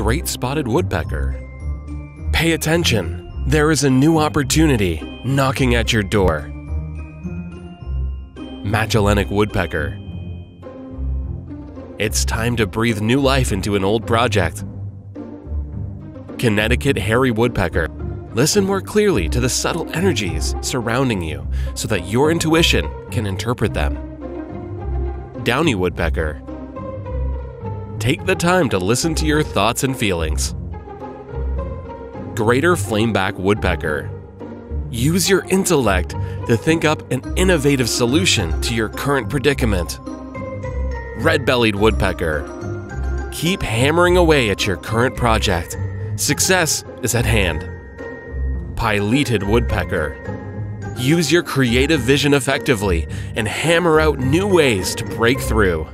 great spotted woodpecker. Pay attention, there is a new opportunity knocking at your door. Magellanic woodpecker. It's time to breathe new life into an old project. Connecticut hairy woodpecker. Listen more clearly to the subtle energies surrounding you so that your intuition can interpret them. Downy woodpecker. Take the time to listen to your thoughts and feelings. Greater flameback woodpecker. Use your intellect to think up an innovative solution to your current predicament. Red bellied woodpecker. Keep hammering away at your current project. Success is at hand. Pileated woodpecker. Use your creative vision effectively and hammer out new ways to break through.